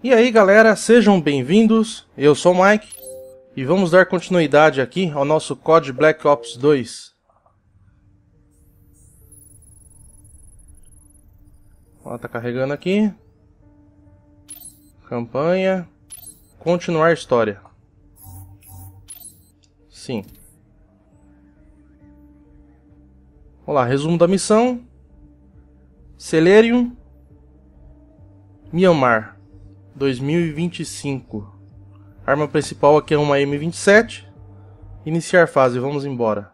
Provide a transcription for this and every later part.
E aí galera, sejam bem-vindos, eu sou o Mike e vamos dar continuidade aqui ao nosso COD Black Ops 2. Ó, tá carregando aqui. Campanha. Continuar história. Sim. Vamos lá, resumo da missão. Celerium. Myanmar. 2025. Arma principal aqui é uma M27. Iniciar fase, vamos embora.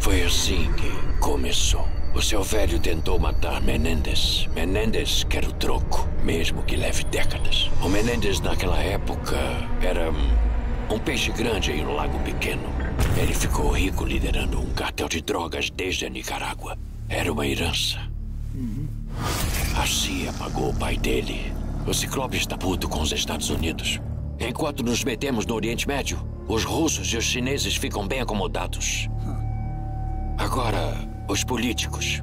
Foi assim que começou. O seu velho tentou matar Menendez. Menendez quer o troco, mesmo que leve décadas. O Menendez naquela época era um peixe grande em um lago pequeno. Ele ficou rico liderando um cartel de drogas desde a Nicarágua. Era uma herança. A CIA pagou o pai dele o Ciclope está puto com os Estados Unidos. Enquanto nos metemos no Oriente Médio, os russos e os chineses ficam bem acomodados. Agora, os políticos.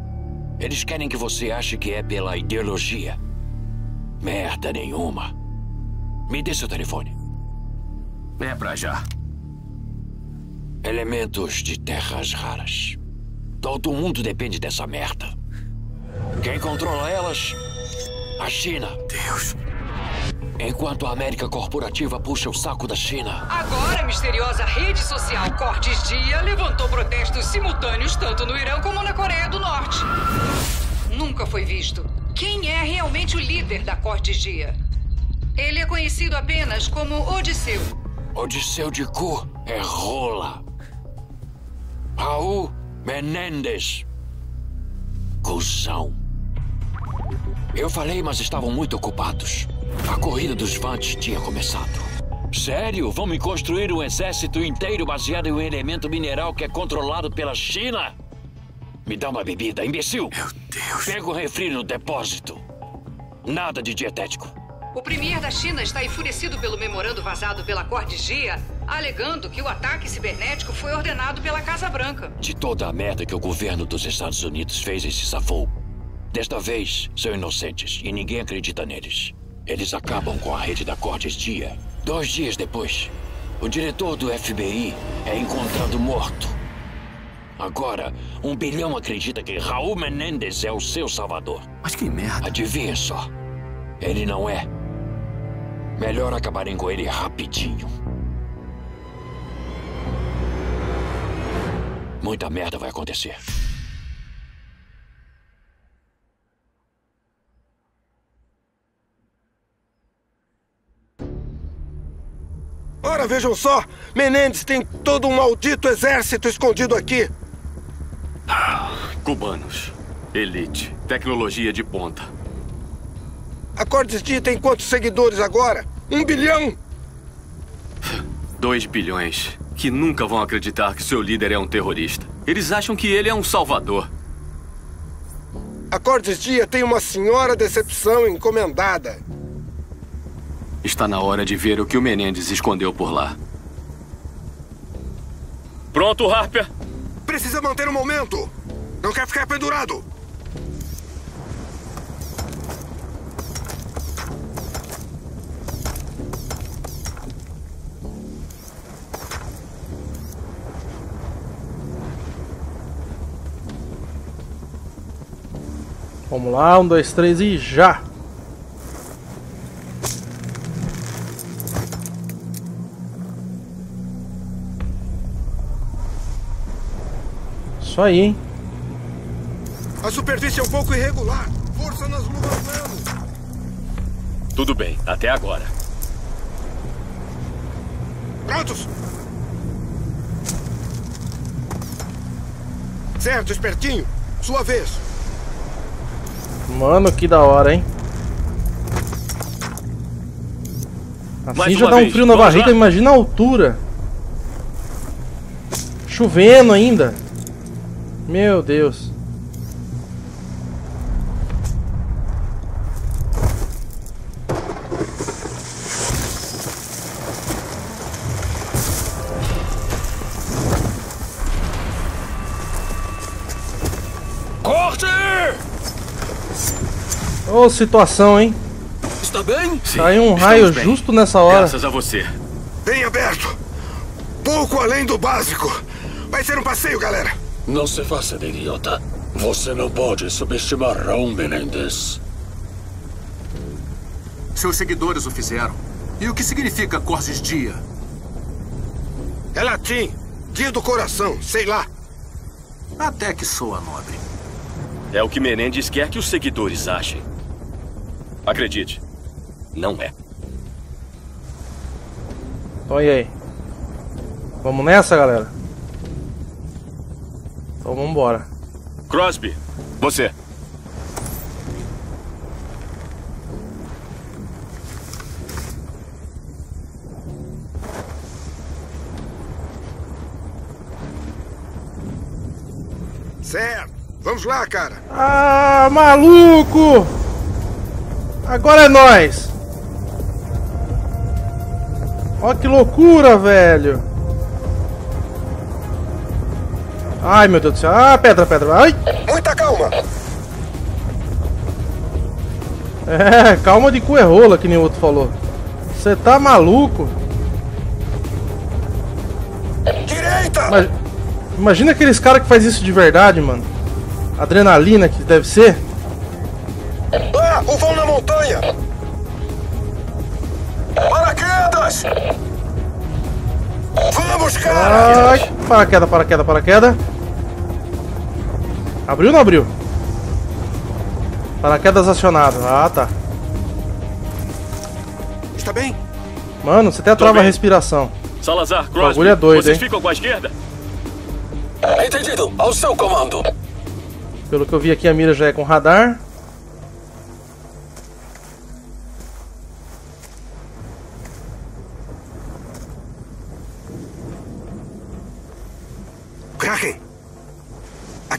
Eles querem que você ache que é pela ideologia. Merda nenhuma. Me dê seu telefone. É pra já. Elementos de terras raras. Todo mundo depende dessa merda. Quem controla elas a China. Deus. Enquanto a América corporativa puxa o saco da China. Agora, a misteriosa rede social Cortes Dia levantou protestos simultâneos tanto no Irã como na Coreia do Norte. Nunca foi visto. Quem é realmente o líder da Cortes Dia? Ele é conhecido apenas como Odisseu. Odisseu de cu é rola. Raul Menendez. Cusão. Eu falei, mas estavam muito ocupados. A corrida dos Vantes tinha começado. Sério? Vão me construir um exército inteiro baseado em um elemento mineral que é controlado pela China? Me dá uma bebida, imbecil! Meu Deus! Pega o um refri no depósito. Nada de dietético. O premier da China está enfurecido pelo memorando vazado pela Cordigia, alegando que o ataque cibernético foi ordenado pela Casa Branca. De toda a merda que o governo dos Estados Unidos fez, esse safou. Desta vez, são inocentes e ninguém acredita neles. Eles acabam com a rede da Cortes Dia. Dois dias depois, o diretor do FBI é encontrado morto. Agora, um bilhão acredita que Raul Menendez é o seu salvador. Mas que merda. Adivinha só. Ele não é. Melhor acabarem com ele rapidinho. Muita merda vai acontecer. Ora, vejam só! Menendez tem todo um maldito exército escondido aqui! Cubanos. Elite. Tecnologia de ponta. A Cordes D tem quantos seguidores agora? Um bilhão! Dois bilhões. Que nunca vão acreditar que seu líder é um terrorista. Eles acham que ele é um salvador. A Cordes Dia tem uma senhora decepção encomendada. Está na hora de ver o que o Menendez escondeu por lá. Pronto, Harper? Precisa manter o momento. Não quer ficar pendurado. Vamos lá, um, dois, três e já! Isso aí, hein? A superfície é um pouco irregular. Força nas luvas nano. Tudo bem, até agora. Prontos? Certo, espertinho. Sua vez. Mano, que da hora, hein? Assim Mais já dá um vez, frio na vamos barriga, lá? imagina a altura. Chovendo ainda. Meu Deus. Corte! Ô situação, hein? Está bem? Sim, Caiu um raio bem. justo nessa hora. Graças a você. Bem aberto. Pouco além do básico. Vai ser um passeio, galera. Não se faça de idiota. Você não pode subestimar Raul Menendez. Seus seguidores o fizeram. E o que significa Corges Dia? É latim. Dia do coração, sei lá. Até que soa nobre. É o que Menendez quer que os seguidores achem. Acredite, não é. Então e aí? Vamos nessa, galera? Então vambora. Crosby, você. Certo. Vamos lá, cara. Ah, maluco! Agora é nós! Ó que loucura, velho! Ai, meu Deus do céu. Ah, pedra, pedra. Ai! Muita calma. É, calma de cu é rola, que nem o outro falou. Você tá maluco? Direita! Mas- Imagina aqueles caras que faz isso de verdade, mano. Adrenalina que deve ser. Ah, o vão na montanha. Paraquedas! Vamos, cara! Ai, paraquedas, paraquedas, paraquedas. Abriu ou não abriu? Paraquedas acionado. Ah, tá. Está bem? Mano, você até trava a bem. respiração. Salazar, Crosby, bagulho é doido, vocês hein? ficam com a esquerda? Entendido. Ao seu comando. Pelo que eu vi aqui, a mira já é com radar.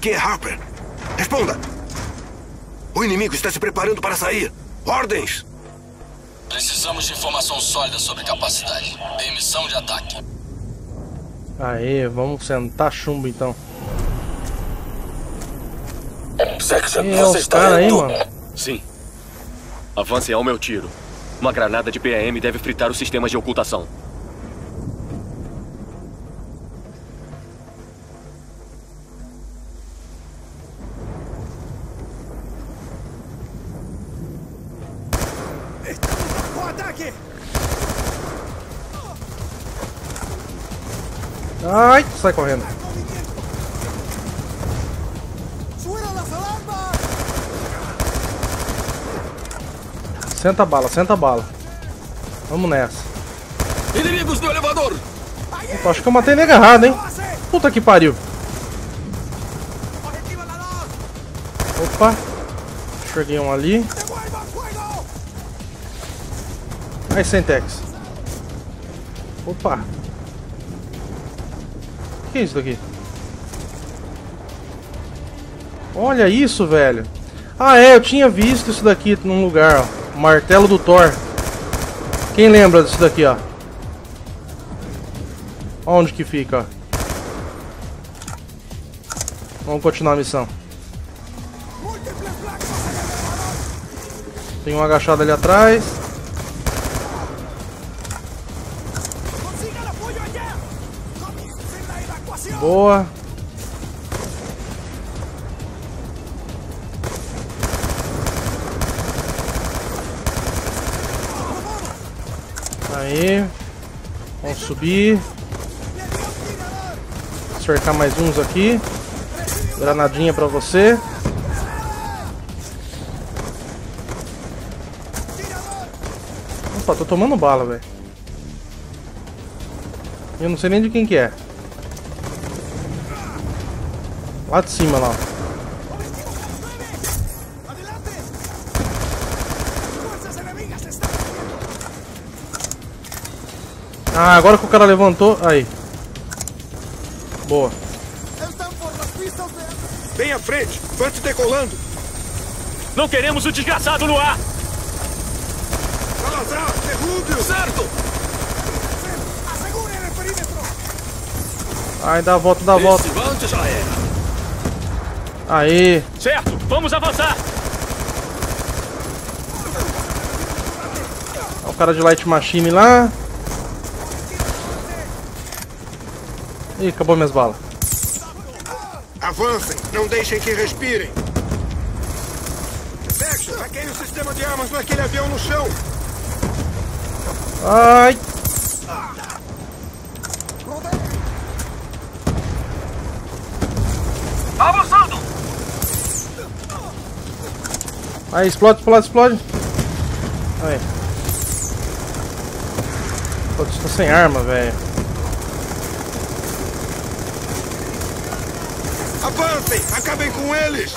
É Harper. Responda! O inimigo está se preparando para sair. Ordens! Precisamos de informação sólida sobre capacidade. Emissão de ataque. Aê, vamos sentar chumbo então. Section, é os caras aí, mano? Sim. Avancem ao meu tiro. Uma granada de PAM deve fritar os sistemas de ocultação. Ai, sai correndo. Senta a bala, senta a bala. Vamos nessa. Inimigos no elevador. Opa, acho que eu matei nega errado, hein? Puta que pariu. Opa. Cheguei um ali. Aí, Sentex. Opa. Que é isso daqui? Olha isso, velho. Ah, é, eu tinha visto isso daqui num lugar, ó. Martelo do Thor. Quem lembra disso daqui, ó? Onde que fica, ó? Vamos continuar a missão. Tem um agachado ali atrás. Boa. Aí. Vamos subir. Cercar mais uns aqui. Granadinha pra você. Opa, tô tomando bala, velho. Eu não sei nem de quem que é. Lá de cima, lá. Ah, agora que o cara levantou. Aí. Boa. Bem à frente, vante decolando. Não queremos o desgraçado no ar! Salazar, derrube-o! Certo! Ai, dá a volta, dá a volta. Esse já era. Aí. Certo, vamos avançar! cara de Light Machine lá. Ih, acabou minhas balas. Avancem, não deixem que respirem. Section, hackeie o sistema de armas naquele avião no chão. Ai! Avançando! Aí, explode, explode, explode. Aí. Pô, estou sem arma, velho. Avancem, acabem com eles.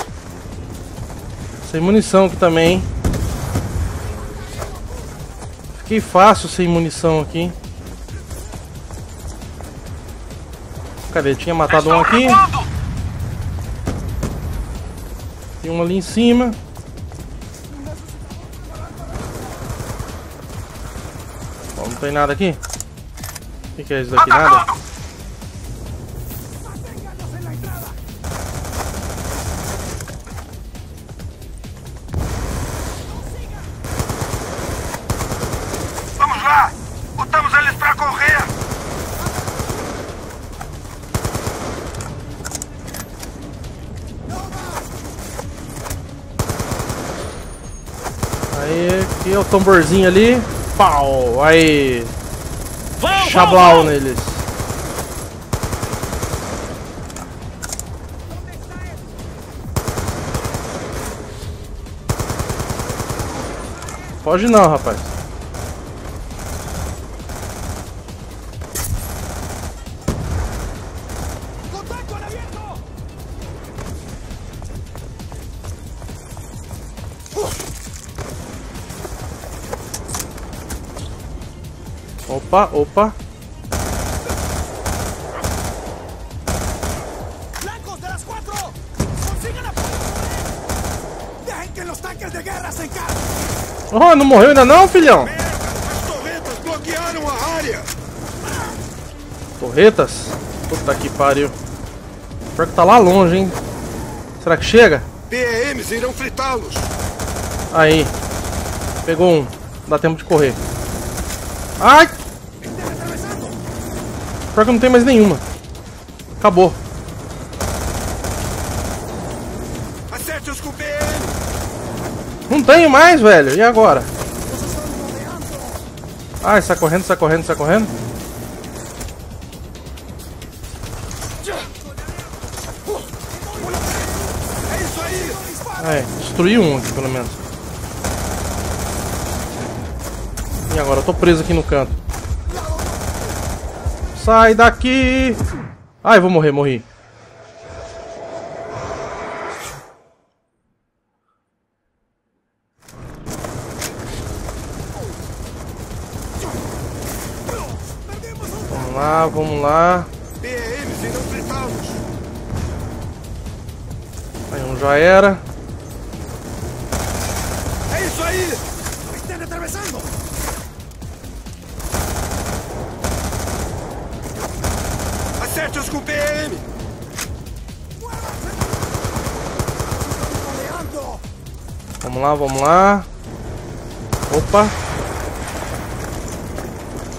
Sem munição aqui também, hein? Fiquei fácil sem munição aqui. Cadê? Tinha matado um aqui. Tem um ali em cima. Tem nada aqui. O que, que é isso daqui? Nada? Vamos lá! Botamos eles pra correr! Aí, aqui é o tamborzinho ali. Pau! Aí! Chablau neles. Pode não, rapaz. Se encarguen! Oh, não morreu ainda não, filhão? As torretas bloquearam a área! Torretas? Puta que pariu. Pior que tá lá longe, hein? Será que chega? PEMs irão fritá-los! Aí. Pegou um. Dá tempo de correr. Ai! Pior que não tem mais nenhuma. Acabou. Acerte-os com PM! Não tenho mais, velho. E agora? Ai, sai correndo, sai correndo, sai correndo. É isso aí! Aí, destruí um aqui, pelo menos. E agora? Eu tô preso aqui no canto. Sai daqui! Ai, vou morrer, morri. Vamos lá, vamos lá. Aí um já era. É isso aí! ¡Están atravesando! Acerte-os com PM! Vamos lá, vamos lá. Opa.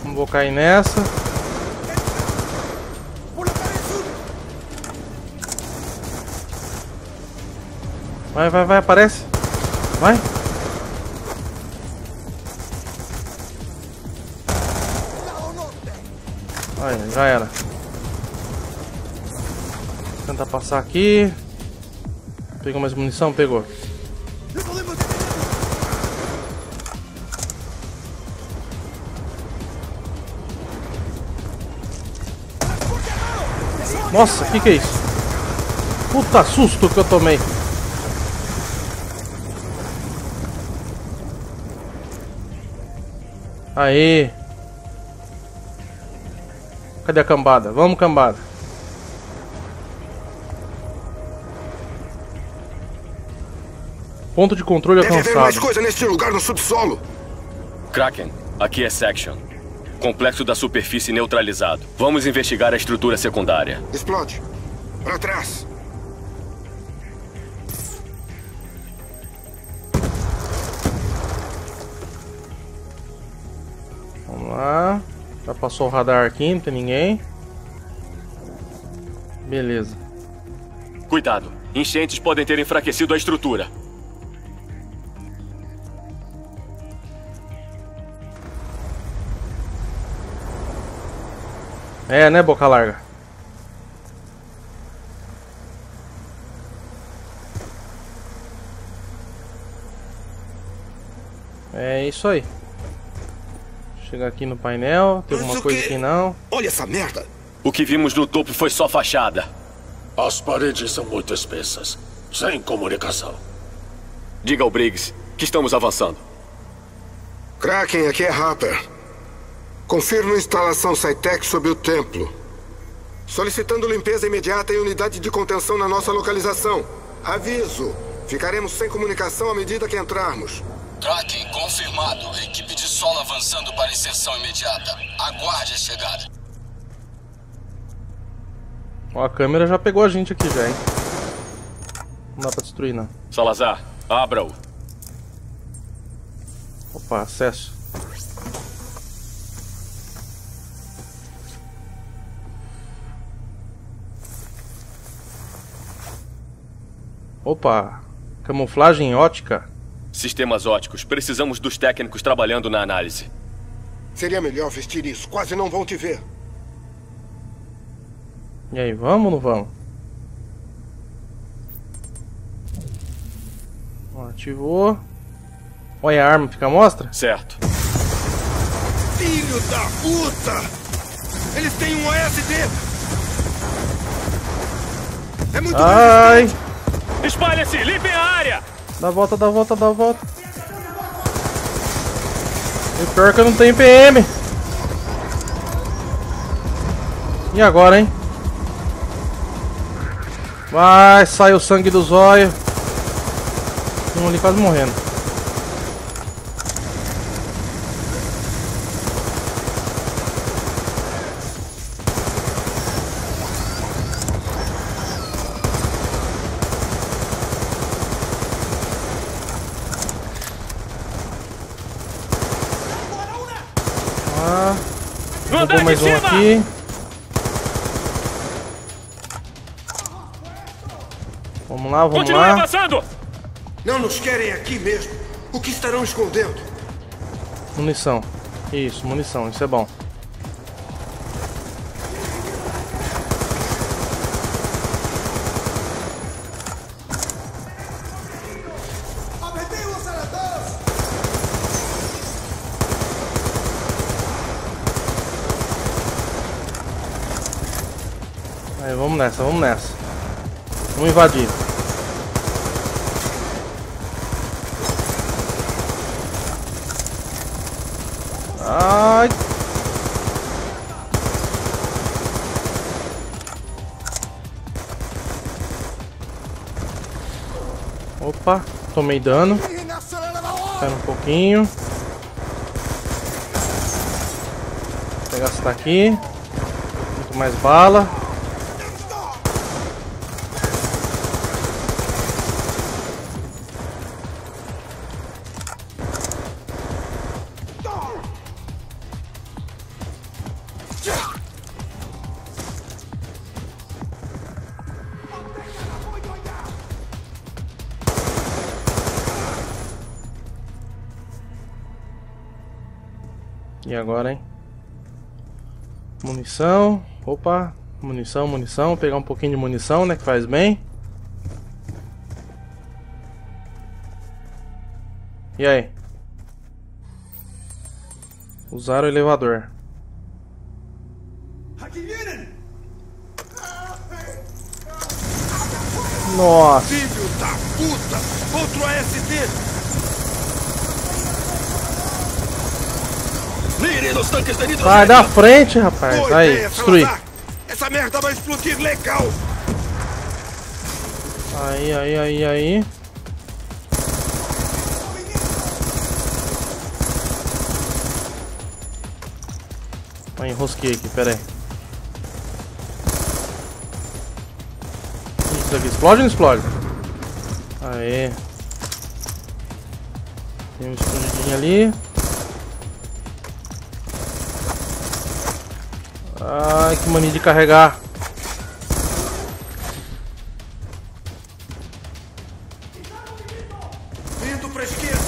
Não vou cair nessa. Vai, vai, vai, aparece. Vai. Aí, já era. Tentar passar aqui. Pegou mais munição? Pegou. Nossa, o que, que é isso? Puta susto que eu tomei. Aê. Cadê a cambada? Vamos, cambada. Ponto de controle Deve haver mais alcançado. coisa neste lugar no subsolo! Kraken, aqui é Section. Complexo da superfície neutralizado. Vamos investigar a estrutura secundária. Explode! Para trás! lá. Já passou o radar aqui, não tem ninguém. Beleza. Cuidado. Enchentes podem ter enfraquecido a estrutura. É, né, boca larga? É isso aí. Chegar aqui no painel, tem alguma coisa aqui não. Olha essa merda! O que vimos no topo foi só fachada. As paredes são muito espessas. Sem comunicação. Diga ao Briggs que estamos avançando. Kraken, aqui é Harper. Confirmo instalação SciTech sob o templo. Solicitando limpeza imediata e unidade de contenção na nossa localização. Aviso. Ficaremos sem comunicação à medida que entrarmos. Kraken confirmado. Equipe de solo avançando para inserção imediata. Aguarde a chegada. Ó, a câmera já pegou a gente aqui já, hein? Não dá pra destruir, não. Salazar, abra-o. Opa, acesso. Opa, camuflagem ótica. Sistemas óticos. Precisamos dos técnicos trabalhando na análise. Seria melhor vestir isso. Quase não vão te ver. E aí, vamos ou não vamos? Ó, ativou. Olha a arma, fica à mostra. Certo. Filho da puta! Eles têm um OSD! É muito Ai! Espalhe-se! Limpem a área! Dá volta, dá volta, dá volta. E pior que eu não tenho PM. E agora, hein? Vai, sai o sangue do zóio. Um ali quase morrendo. Ah, derrubou mais um aqui. Vamos lá, vamos Continue lá. avançando! Não nos querem aqui mesmo. O que estarão escondendo? Munição. Isso, munição, isso é bom. Nessa, vamos nessa. Vamos invadir. Ai. Opa, tomei dano. Espera um pouquinho. Vou pegar essa daqui. Muito mais bala. Munição. Opa. Munição, munição. Vou pegar um pouquinho de munição, né? Que faz bem. E aí? Usar o elevador. Nossa. Filho da puta! Outro ASD! Mirem nos tanques de nitrogênio. Sai da frente, rapaz. Boa Aí, ideia, destruir. Essa merda vai explodir legal! Aí, aí, aí, aí. Ah, enrosquei aqui, pera aí. Isso aqui, explode ou não explode? Aê. Tem um escondidinho ali. Ai, que mania de carregar. Indo pra esquerda.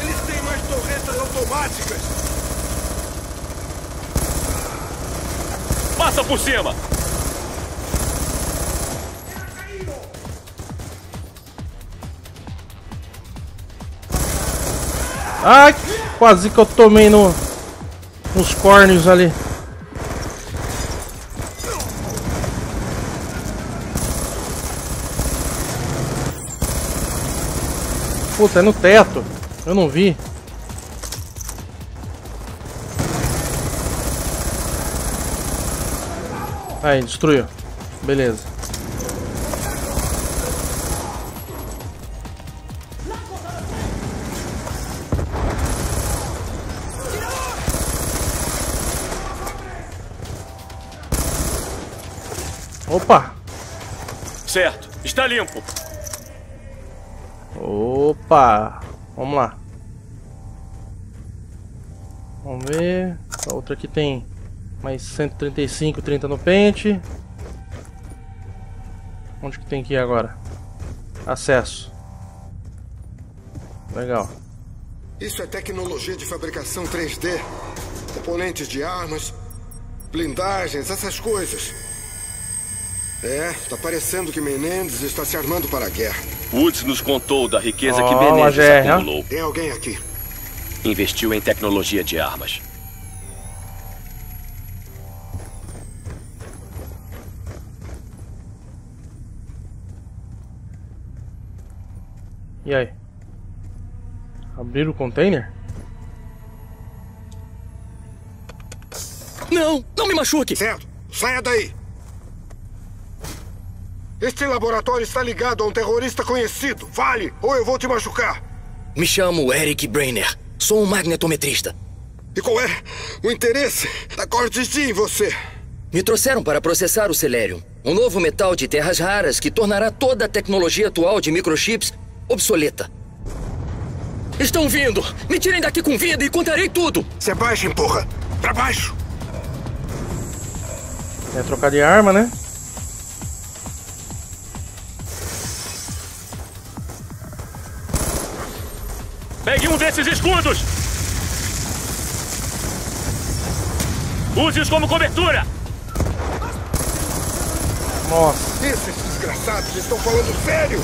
Eles têm mais torretas automáticas. Passa por cima! Ai, quase que eu tomei no, nos córneos ali. Puta, é no teto. Eu não vi. Aí, destruiu. Beleza. Opa! Certo, está limpo. Opa! Vamos lá. Vamos ver. A outra aqui tem mais 135, 30 no pente. Onde que tem que ir agora? Acesso. Legal. Isso é tecnologia de fabricação 3D. Componentes de armas, blindagens, essas coisas. É, tá parecendo que Menendez está se armando para a guerra. Woods nos contou da riqueza que Ó, Menendez GR, ó. acumulou. Tem alguém aqui. Investiu em tecnologia de armas. E aí? Abrir o container? Não, não me machuque. Certo, saia daí. Este laboratório está ligado a um terrorista conhecido. Fale, ou eu vou te machucar. Me chamo Eric Brainer. Sou um magnetometrista. E qual é o interesse da Cortes em você? Me trouxeram para processar o Celerium, um novo metal de terras raras que tornará toda a tecnologia atual de microchips obsoleta. Estão vindo! Me tirem daqui com vida e contarei tudo! Se baixa, empurra! Pra baixo! É trocar de arma, né? Pegue um desses escudos! Use-os como cobertura! Nossa. Esses desgraçados estão falando sério!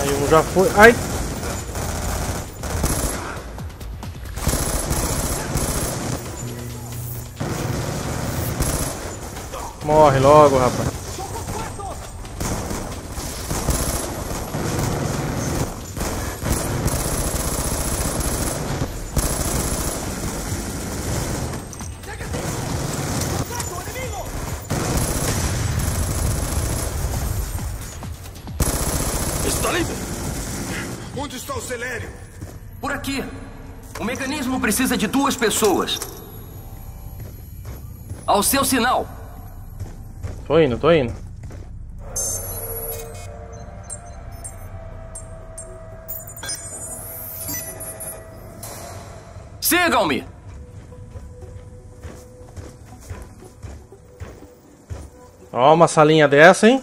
Aí um já foi. Ai! Morre logo, rapaz. Está livre! Onde está o Celério? Por aqui. O mecanismo precisa de duas pessoas. Ao seu sinal. Tô indo, tô indo. Sigam-me! Ó, uma salinha dessa, hein?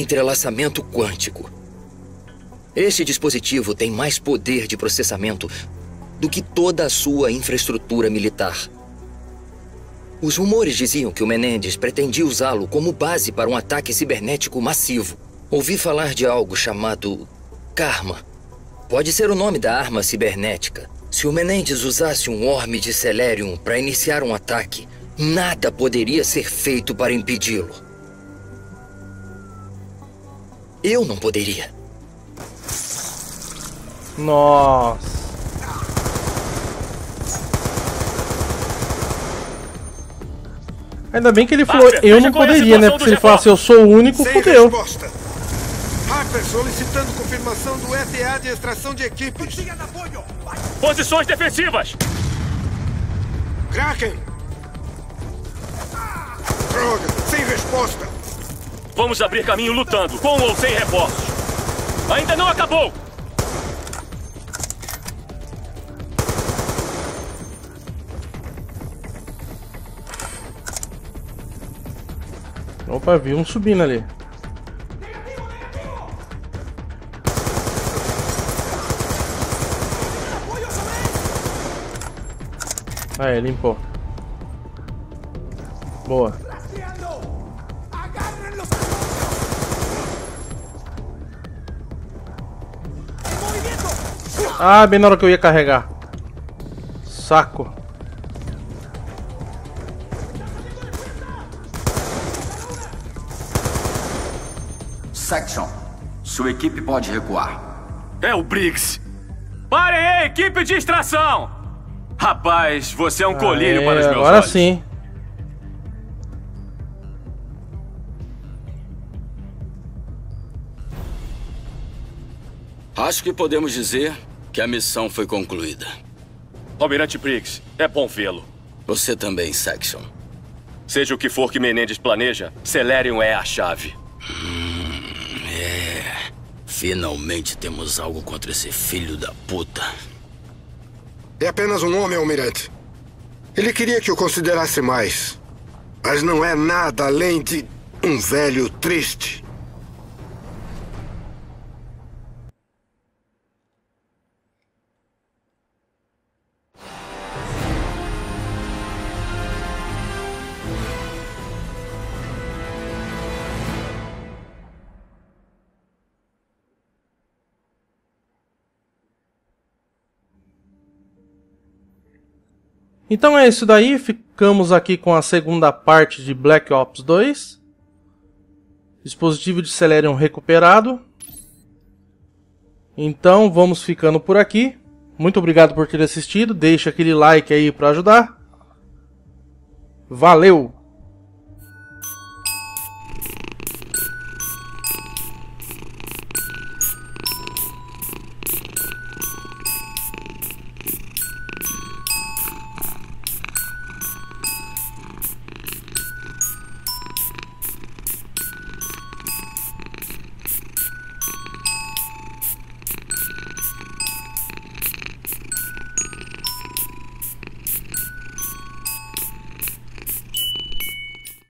Entrelaçamento quântico. Este dispositivo tem mais poder de processamento do que toda a sua infraestrutura militar. Os rumores diziam que o Menendez pretendia usá-lo como base para um ataque cibernético massivo. Ouvi falar de algo chamado Karma. Pode ser o nome da arma cibernética. Se o Menendez usasse um orme de Celerium para iniciar um ataque, nada poderia ser feito para impedi-lo. Eu não poderia. Nossa. Ainda bem que ele falou, eu não poderia, né? Porque se ele falasse eu sou o único, Sem fudeu. resposta. Harper solicitando confirmação do FA de extração de equipes. Posições defensivas! Kraken! Droga, sem resposta. Vamos abrir caminho lutando, com ou sem reforços. Ainda não acabou! Opa, vi um subindo ali. Aí, limpou. Boa. Ah, bem na hora que eu ia carregar. Saco. Section, sua equipe pode recuar. É o Briggs! Parem aí, equipe de extração! Rapaz, você é um colírio Aê, para os meus agora olhos. sim. Acho que podemos dizer que a missão foi concluída. Almirante Briggs, é bom vê-lo. Você também, Section. Seja o que for que Menendez planeja, Celerium é a chave. É. Finalmente temos algo contra esse filho da puta. É apenas um homem, almirante. Ele queria que o considerasse mais. Mas não é nada além de um velho triste. Então é isso daí, ficamos aqui com a segunda parte de Black Ops 2. Dispositivo de Celerium recuperado. Então vamos ficando por aqui. Muito obrigado por ter assistido, deixa aquele like aí para ajudar. Valeu!